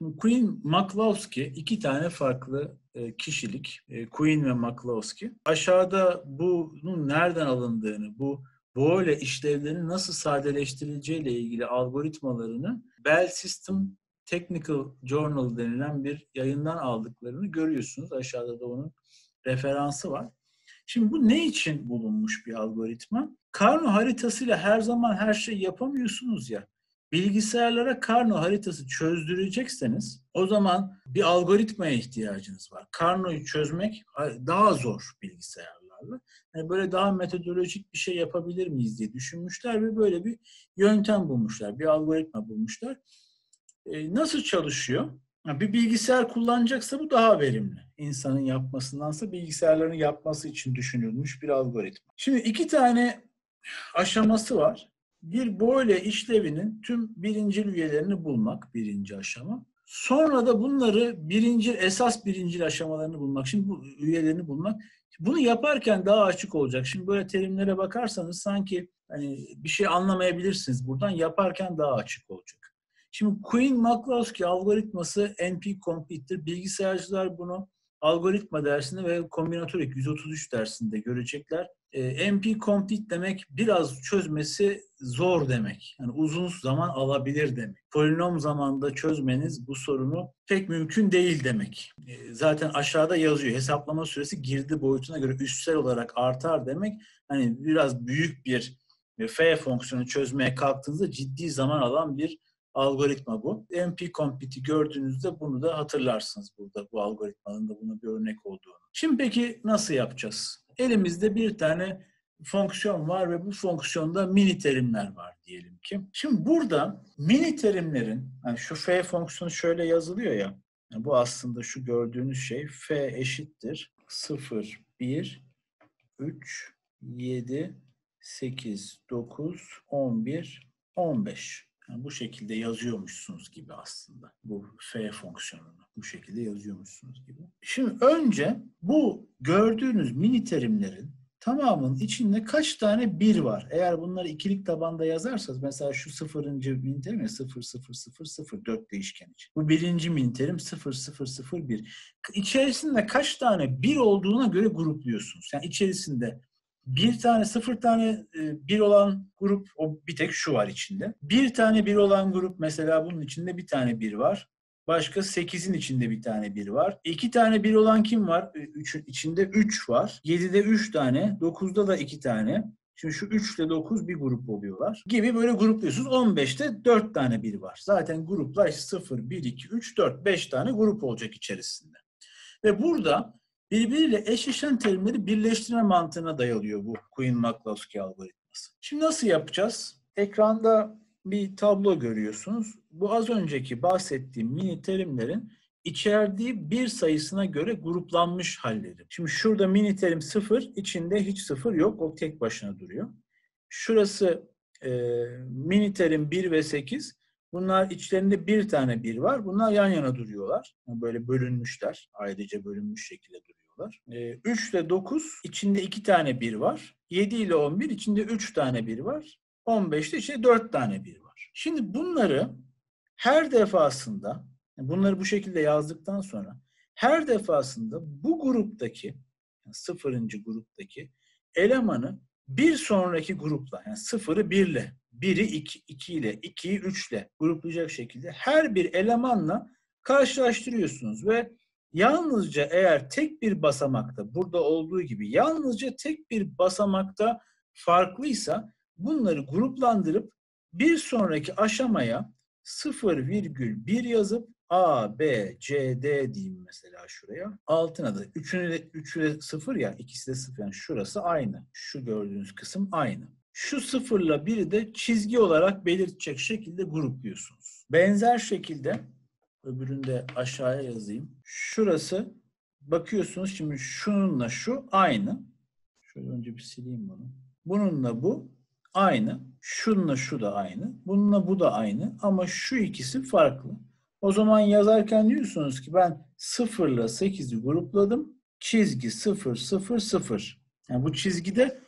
Queen McCloskey iki tane farklı e, kişilik. E, Queen ve McCloskey. Aşağıda bunun nereden alındığını, bu böyle işlevlerin nasıl sadeleştirileceği ile ilgili algoritmalarını Bell System Technical Journal denilen bir yayından aldıklarını görüyorsunuz. Aşağıda da onun referansı var. Şimdi bu ne için bulunmuş bir algoritma? Karno haritasıyla her zaman her şeyi yapamıyorsunuz ya. Bilgisayarlara Karno haritası çözdürecekseniz o zaman bir algoritmaya ihtiyacınız var. Karno'yu çözmek daha zor bilgisayarlarla. Yani böyle daha metodolojik bir şey yapabilir miyiz diye düşünmüşler ve böyle bir yöntem bulmuşlar. Bir algoritma bulmuşlar. E, nasıl çalışıyor? Bir bilgisayar kullanacaksa bu daha verimli. İnsanın yapmasındansa bilgisayarların yapması için düşünülmüş bir algoritma. Şimdi iki tane aşaması var. Bir böyle işlevinin tüm birinci üyelerini bulmak birinci aşama. Sonra da bunları birinci esas birinci aşamalarını bulmak. Şimdi bu üyelerini bulmak. Bunu yaparken daha açık olacak. Şimdi böyle terimlere bakarsanız sanki hani bir şey anlamayabilirsiniz. Buradan yaparken daha açık olacak. Şimdi Queen-McCloskey algoritması NP-Complete'dir. Bilgisayarcılar bunu algoritma dersinde ve kombinatorik 133 dersinde görecekler. E, NP complete demek biraz çözmesi zor demek. Yani uzun zaman alabilir demek. Polinom zamanda çözmeniz bu sorunu pek mümkün değil demek. E, zaten aşağıda yazıyor. Hesaplama süresi girdi boyutuna göre üstsel olarak artar demek. Hani biraz büyük bir f fonksiyonu çözmeye kalktığınızda ciddi zaman alan bir algoritma bu. NP Complete'i gördüğünüzde bunu da hatırlarsınız burada bu algoritmanın da buna bir örnek olduğunu. Şimdi peki nasıl yapacağız? Elimizde bir tane fonksiyon var ve bu fonksiyonda mini terimler var diyelim ki. Şimdi burada mini terimlerin, yani şu f fonksiyonu şöyle yazılıyor ya, yani bu aslında şu gördüğünüz şey f eşittir 0, 1, 3, 7, 8, 9, 11, 15. Yani bu şekilde yazıyormuşsunuz gibi aslında. Bu f fonksiyonunu bu şekilde yazıyormuşsunuz gibi. Şimdi önce bu gördüğünüz mini terimlerin tamamının içinde kaç tane bir var? Eğer bunları ikilik tabanda yazarsanız mesela şu sıfırıncı mini terim ya 0 0 0 0 4 değişken için. Bu birinci mini terim 0 0 0 1. İçerisinde kaç tane bir olduğuna göre grupluyorsunuz. Yani içerisinde bir tane sıfır tane e, bir olan grup o bir tek şu var içinde. Bir tane bir olan grup mesela bunun içinde bir tane bir var. Başka 8'in içinde bir tane bir var. İki tane bir olan kim var? Üçün içinde 3 var. 7'de 3 tane. 9'da da 2 tane. Şimdi şu 3 ile 9 bir grup oluyorlar. Gibi böyle grupluyorsunuz. 15'te 4 tane bir var. Zaten gruplar 0, 1, 2, 3, 4, 5 tane grup olacak içerisinde. Ve burada birbiriyle eşleşen terimleri birleştirme mantığına dayalıyor bu Queen-McCloskey algoritması. Şimdi nasıl yapacağız? Ekranda bir tablo görüyorsunuz. Bu az önceki bahsettiğim mini terimlerin içerdiği bir sayısına göre gruplanmış halleri. Şimdi şurada mini terim 0, içinde hiç 0 yok. O tek başına duruyor. Şurası e, mini terim 1 ve 8. Bunlar içlerinde bir tane bir var. Bunlar yan yana duruyorlar. Böyle bölünmüşler. Ayrıca bölünmüş şekilde E, 3 ile 9 içinde 2 tane bir var. 7 ile 11 içinde 3 tane bir var. 15'te içinde 4 tane bir var. Şimdi bunları her defasında bunları bu şekilde yazdıktan sonra her defasında bu gruptaki yani sıfırıncı gruptaki elemanı bir sonraki grupla yani sıfırı birle, biri iki, iki ile, ikiyi üçle gruplayacak şekilde her bir elemanla karşılaştırıyorsunuz ve yalnızca eğer tek bir basamakta burada olduğu gibi yalnızca tek bir basamakta farklıysa bunları gruplandırıp bir sonraki aşamaya 0,1 yazıp A, B, C, D diyeyim mesela şuraya. Altına da üçünü de, üçü de sıfır ya ikisi de sıfır. Yani şurası aynı. Şu gördüğünüz kısım aynı. Şu sıfırla biri de çizgi olarak belirtecek şekilde grupluyorsunuz. Benzer şekilde öbürünü de aşağıya yazayım. Şurası bakıyorsunuz şimdi şununla şu aynı. Şöyle önce bir sileyim bunu. Bununla bu aynı. Şununla şu da aynı. Bununla bu da aynı. Ama şu ikisi farklı. O zaman yazarken diyorsunuz ki ben 0 ile 8'i grupladım. Çizgi 0, 0, 0. Yani bu çizgide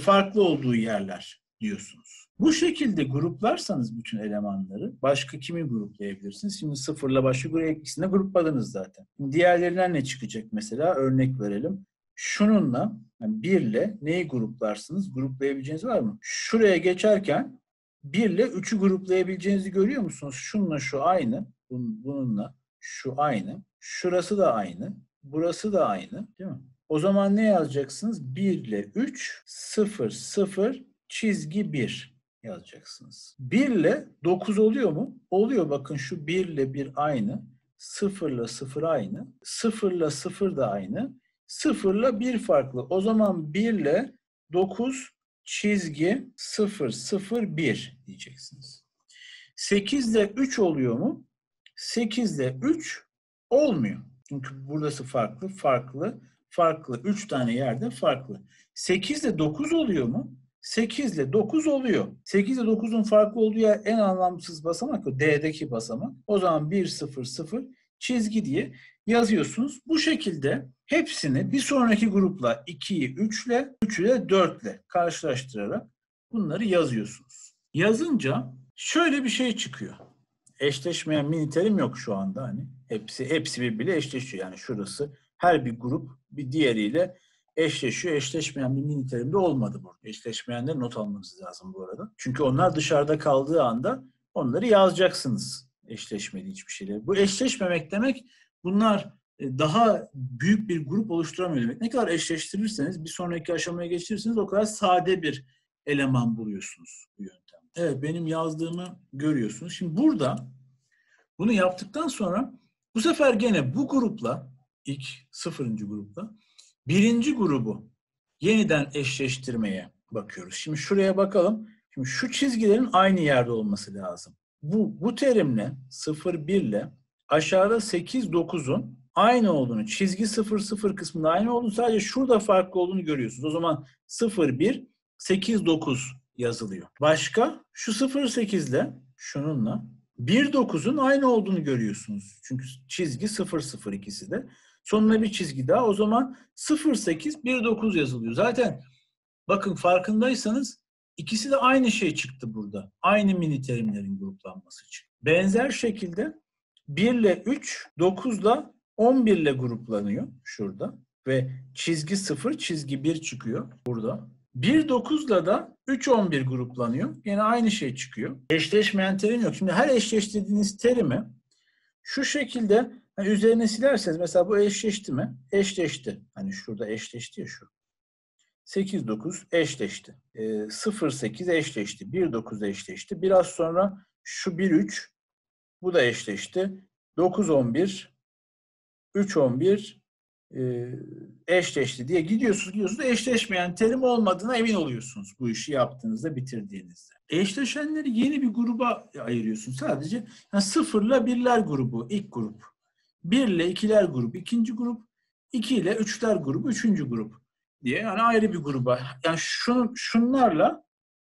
farklı olduğu yerler. Diyorsunuz. Bu şekilde gruplarsanız bütün elemanları başka kimi gruplayabilirsiniz? Şimdi sıfırla başka grup ikisini grupladınız zaten. Diğerlerinden ne çıkacak mesela? Örnek verelim. Şununla yani birle neyi gruplarsınız? Gruplayabileceğiniz var mı? Şuraya geçerken birle üçü gruplayabileceğinizi görüyor musunuz? Şununla şu aynı. Bununla şu aynı. Şurası da aynı. Burası da aynı. Değil mi? O zaman ne yazacaksınız? 1 ile 3, 0, 0, çizgi 1 yazacaksınız. 1 ile 9 oluyor mu? Oluyor. Bakın şu 1 ile 1 aynı. 0 ile 0 aynı. 0 ile 0 da aynı. 0 ile 1 farklı. O zaman 1 ile 9 çizgi 0, 0, 1 diyeceksiniz. 8 ile 3 oluyor mu? 8 ile 3 olmuyor. Çünkü burası farklı, farklı, farklı. 3 tane yerde farklı. 8 ile 9 oluyor mu? 8 ile 9 oluyor. 8 ile 9'un farklı olduğu yer en anlamsız basamak o D'deki basamak. O zaman 1, 0, 0 çizgi diye yazıyorsunuz. Bu şekilde hepsini bir sonraki grupla 2'yi 3 ile, 3'ü de 4 ile karşılaştırarak bunları yazıyorsunuz. Yazınca şöyle bir şey çıkıyor. Eşleşmeyen mini terim yok şu anda hani. Hepsi hepsi birbiriyle eşleşiyor. Yani şurası her bir grup bir diğeriyle eşleşiyor. Eşleşmeyen bir mini terim de olmadı burada. Eşleşmeyenleri not almanız lazım bu arada. Çünkü onlar dışarıda kaldığı anda onları yazacaksınız. Eşleşmedi hiçbir şeyle. Bu eşleşmemek demek bunlar e, daha büyük bir grup oluşturamıyor demek. Ne kadar eşleştirirseniz bir sonraki aşamaya geçirirseniz o kadar sade bir eleman buluyorsunuz bu yöntem. Evet benim yazdığımı görüyorsunuz. Şimdi burada bunu yaptıktan sonra bu sefer gene bu grupla ilk sıfırıncı grupla birinci grubu yeniden eşleştirmeye bakıyoruz. Şimdi şuraya bakalım. Şimdi şu çizgilerin aynı yerde olması lazım. Bu, bu terimle 0, 1 ile aşağıda 8, 9'un aynı olduğunu, çizgi 0, 0 kısmında aynı olduğunu sadece şurada farklı olduğunu görüyorsunuz. O zaman 0, 1, 8, 9 yazılıyor. Başka şu 0, 8 ile şununla 1, 9'un aynı olduğunu görüyorsunuz. Çünkü çizgi 0, 0 ikisi de. Sonuna bir çizgi daha. O zaman 08 19 yazılıyor. Zaten bakın farkındaysanız ikisi de aynı şey çıktı burada. Aynı mini terimlerin gruplanması için. Benzer şekilde 1 ile 3, 9 ile 11 ile gruplanıyor şurada. Ve çizgi 0, çizgi 1 çıkıyor burada. 1 9 ile de 3 11 gruplanıyor. Yine aynı şey çıkıyor. Eşleşmeyen terim yok. Şimdi her eşleştirdiğiniz terimi şu şekilde hani üzerine silerseniz mesela bu eşleşti mi? Eşleşti. Hani şurada eşleşti ya şu. 8 9 eşleşti. E, 0 8 eşleşti. 1 9 eşleşti. Biraz sonra şu 1 3 bu da eşleşti. 9 11 3 11 e, eşleşti diye gidiyorsunuz gidiyorsunuz eşleşmeyen terim olmadığına emin oluyorsunuz bu işi yaptığınızda bitirdiğinizde. Eşleşenleri yeni bir gruba ayırıyorsun sadece yani sıfırla birler grubu ilk grup. Bir ile ikiler grubu ikinci grup. iki ile üçler grubu üçüncü grup diye yani ayrı bir gruba. Yani şun, şunlarla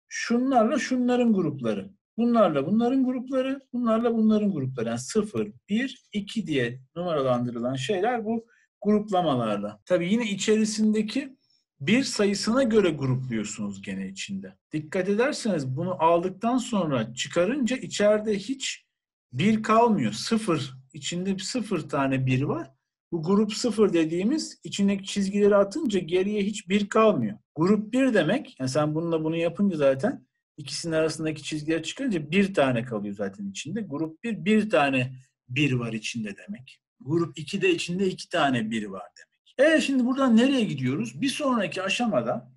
şunlarla şunların grupları. Bunlarla bunların grupları, bunlarla bunların grupları. Yani 0, 1, 2 diye numaralandırılan şeyler bu gruplamalarla. Tabii yine içerisindeki bir sayısına göre grupluyorsunuz gene içinde. Dikkat ederseniz bunu aldıktan sonra çıkarınca içeride hiç bir kalmıyor. Sıfır. İçinde sıfır tane bir var. Bu grup sıfır dediğimiz içindeki çizgileri atınca geriye hiç bir kalmıyor. Grup bir demek, yani sen bununla bunu yapınca zaten ikisinin arasındaki çizgiler çıkınca bir tane kalıyor zaten içinde. Grup bir, bir tane bir var içinde demek. Grup 2'de içinde iki tane bir var demek. E şimdi buradan nereye gidiyoruz? Bir sonraki aşamada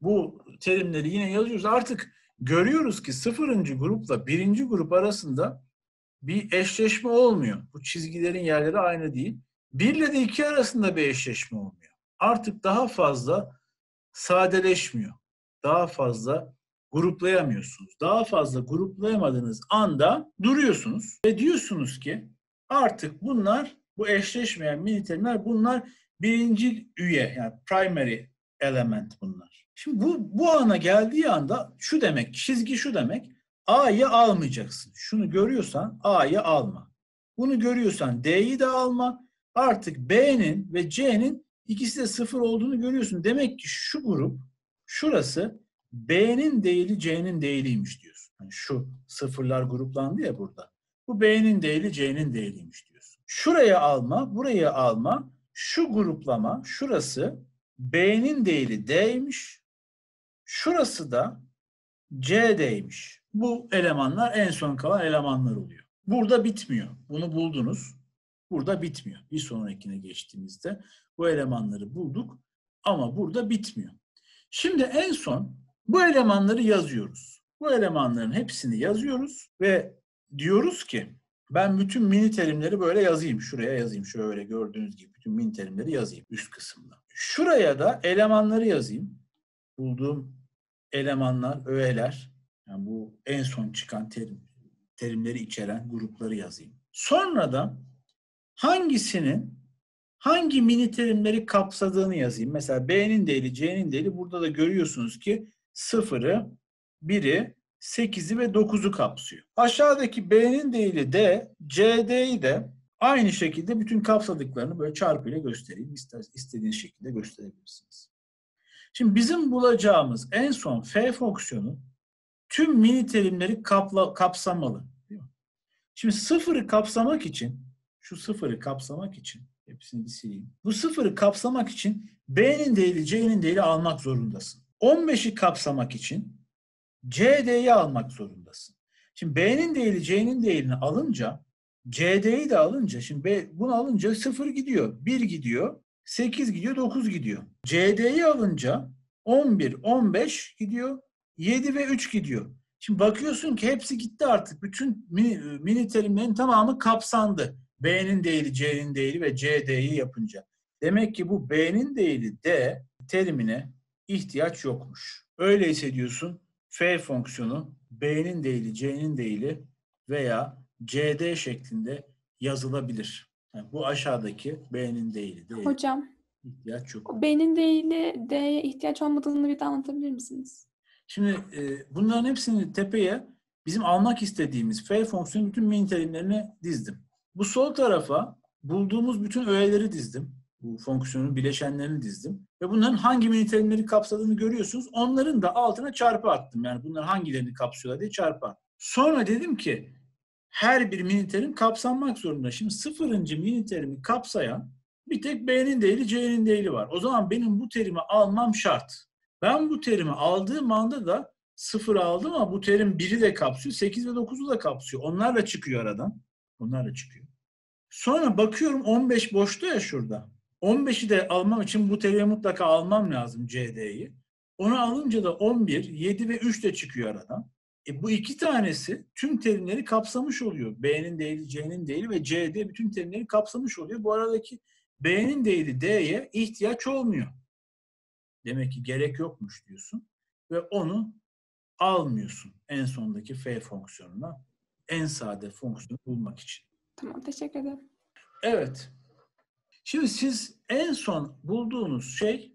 bu terimleri yine yazıyoruz. Artık görüyoruz ki sıfırıncı grupla birinci grup arasında bir eşleşme olmuyor. Bu çizgilerin yerleri aynı değil. Bir ile de iki arasında bir eşleşme olmuyor. Artık daha fazla sadeleşmiyor. Daha fazla gruplayamıyorsunuz. Daha fazla gruplayamadığınız anda duruyorsunuz ve diyorsunuz ki artık bunlar bu eşleşmeyen mini bunlar birinci üye yani primary element bunlar. Şimdi bu, bu ana geldiği anda şu demek, çizgi şu demek. A'yı almayacaksın. Şunu görüyorsan A'yı alma. Bunu görüyorsan D'yi de alma. Artık B'nin ve C'nin ikisi de sıfır olduğunu görüyorsun. Demek ki şu grup, şurası B'nin değili C'nin değiliymiş diyorsun. Yani şu sıfırlar gruplandı ya burada. Bu B'nin değili C'nin değiliymiş diyorsun. Şuraya alma, buraya alma, şu gruplama, şurası B'nin değili D'ymiş. Şurası da C'deymiş. Bu elemanlar en son kalan elemanlar oluyor. Burada bitmiyor. Bunu buldunuz. Burada bitmiyor. Bir sonrakine geçtiğimizde bu elemanları bulduk ama burada bitmiyor. Şimdi en son bu elemanları yazıyoruz. Bu elemanların hepsini yazıyoruz ve diyoruz ki ben bütün mini terimleri böyle yazayım. Şuraya yazayım. Şöyle gördüğünüz gibi bütün mini terimleri yazayım üst kısımda. Şuraya da elemanları yazayım. Bulduğum elemanlar, öğeler. Yani bu en son çıkan terim, terimleri içeren grupları yazayım. Sonra da hangisinin hangi mini terimleri kapsadığını yazayım. Mesela B'nin değeri, C'nin değeri burada da görüyorsunuz ki 0'ı, 1'i, 8'i ve 9'u kapsıyor. Aşağıdaki B'nin değeri D, CD'yi de aynı şekilde bütün kapsadıklarını böyle çarpıyla göstereyim. İster, istediğiniz şekilde gösterebilirsiniz. Şimdi bizim bulacağımız en son F fonksiyonu tüm mini terimleri kapla, kapsamalı. Değil mi? Şimdi sıfırı kapsamak için, şu sıfırı kapsamak için, hepsini bir sileyim. Bu sıfırı kapsamak için B'nin değeri, C'nin değeri almak zorundasın. 15'i kapsamak için CD'yi almak zorundasın. Şimdi B'nin değeri, C'nin değerini alınca, CD'yi de alınca, şimdi B, bunu alınca 0 gidiyor, 1 gidiyor, 8 gidiyor, 9 gidiyor. CD'yi alınca 11, 15 gidiyor, 7 ve 3 gidiyor. Şimdi bakıyorsun ki hepsi gitti artık. Bütün mini, mini terimlerin tamamı kapsandı. B'nin değeri, C'nin değeri ve CD'yi yapınca. Demek ki bu B'nin değeri D terimine ihtiyaç yokmuş. Öyleyse diyorsun F fonksiyonu B'nin değeri, C'nin değeri veya CD şeklinde yazılabilir. Yani bu aşağıdaki B'nin değeri değil. Hocam, ihtiyaç yok. B'nin değili D'ye ihtiyaç olmadığını bir de anlatabilir misiniz? Şimdi e, bunların hepsini tepeye bizim almak istediğimiz F fonksiyonu bütün min terimlerini dizdim. Bu sol tarafa bulduğumuz bütün öğeleri dizdim. Bu fonksiyonun bileşenlerini dizdim. Ve bunların hangi mini terimleri kapsadığını görüyorsunuz. Onların da altına çarpı attım. Yani bunlar hangilerini kapsıyorlar diye çarpı attım. Sonra dedim ki her bir mini terim kapsanmak zorunda. Şimdi sıfırıncı mini terimi kapsayan bir tek B'nin değeri C'nin değeri var. O zaman benim bu terimi almam şart. Ben bu terimi aldığım anda da sıfır aldım ama bu terim 1'i de kapsıyor. 8 ve 9'u da kapsıyor. Onlar da çıkıyor aradan. Onlar da çıkıyor. Sonra bakıyorum 15 boşta ya şurada. 15'i de almam için bu terimi mutlaka almam lazım CD'yi. Onu alınca da 11, 7 ve 3 de çıkıyor aradan. E bu iki tanesi tüm terimleri kapsamış oluyor. B'nin değeri, C'nin değeri ve CD bütün terimleri kapsamış oluyor. Bu aradaki B'nin değeri D'ye ihtiyaç olmuyor. Demek ki gerek yokmuş diyorsun ve onu almıyorsun en sondaki F fonksiyonuna en sade fonksiyonu bulmak için. Tamam, teşekkür ederim. Evet. Şimdi siz en son bulduğunuz şey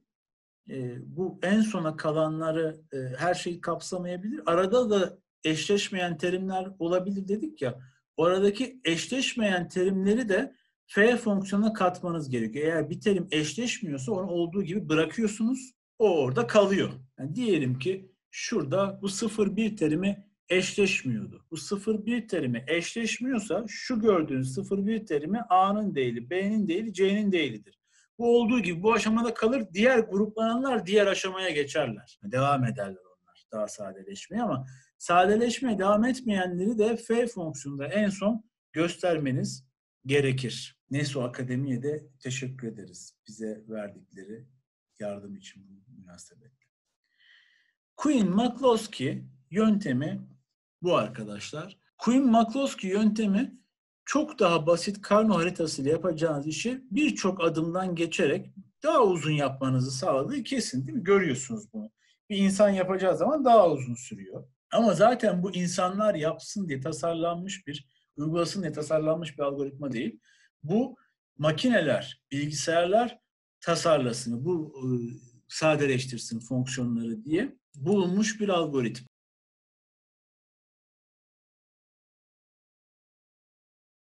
e, bu en sona kalanları e, her şeyi kapsamayabilir. Arada da eşleşmeyen terimler olabilir dedik ya. Oradaki eşleşmeyen terimleri de F fonksiyonuna katmanız gerekiyor. Eğer bir terim eşleşmiyorsa onu olduğu gibi bırakıyorsunuz. O orada kalıyor. Yani diyelim ki şurada bu 0-1 terimi eşleşmiyordu. Bu 0-1 terimi eşleşmiyorsa şu gördüğünüz 0-1 terimi A'nın değili, B'nin değili, C'nin değilidir. Bu olduğu gibi bu aşamada kalır. Diğer gruplananlar diğer aşamaya geçerler. Devam ederler onlar daha sadeleşmeye ama sadeleşmeye devam etmeyenleri de F fonksiyonunda en son göstermeniz gerekir. Neso Akademi'ye de teşekkür ederiz bize verdikleri yardım için bu münasebetle. Queen-McCloskey yöntemi bu arkadaşlar. Queen-McCloskey yöntemi çok daha basit karno haritası ile yapacağınız işi birçok adımdan geçerek daha uzun yapmanızı sağladığı kesin değil mi? Görüyorsunuz bunu. Bir insan yapacağı zaman daha uzun sürüyor. Ama zaten bu insanlar yapsın diye tasarlanmış bir, uygulasın diye tasarlanmış bir algoritma değil. Bu makineler, bilgisayarlar tasarlasın, bu sadeleştirsin fonksiyonları diye bulunmuş bir algoritma.